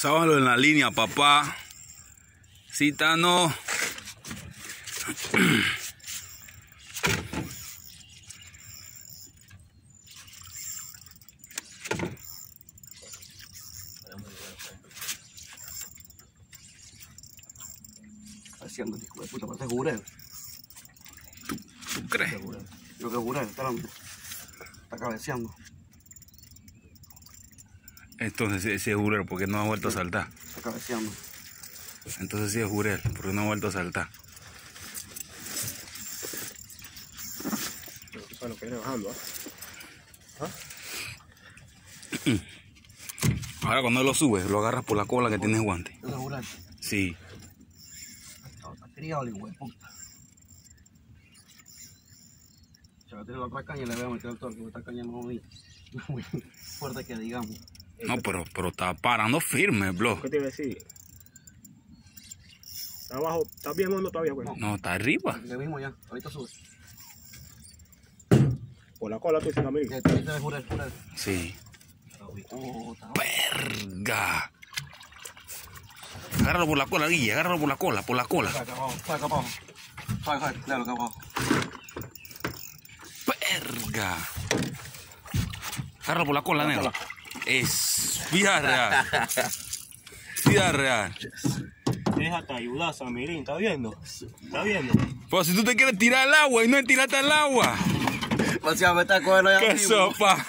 Sábalo en la línea, papá. Cita no. Haciendo, hijo de puta, parece jurel. ¿Tú crees? Creo que es jurel, espérame. Está cabeceando. Entonces sí, sí es jurel porque no ha vuelto a saltar. Entonces sí es jurel porque no ha vuelto a saltar. Bueno, que viene bajando, ¿ah? Ahora cuando lo subes, lo agarras por la cola que tienes guante. Sí. Está criado de puta. Se va a tirar la otra caña y le voy a meter el torque, porque esta caña no es muy, muy fuerte que digamos. No, pero, pero está parando firme, bro. ¿Qué te iba a decir? ¿Está abajo? ¿Estás bien hondo todavía, güey? No, está arriba. Le mismo ya, ahorita sube. Por la cola tú dices, te dice de jurel, jurel. Sí. Oh, está Verga. Agárralo por la cola, Guille. Agárralo por la cola, por la cola. Saca abajo, saca abajo. Saca, saca, claro, acá abajo. Verga. Agárralo por la cola, negro. Es vida real. Vida real. Déjate ayudar, Samirín. ¿Estás viendo? ¿Estás viendo? Pues si tú te quieres tirar al agua y no es tirarte al agua. Pues ya me está cogiendo ya ¡Qué sopa!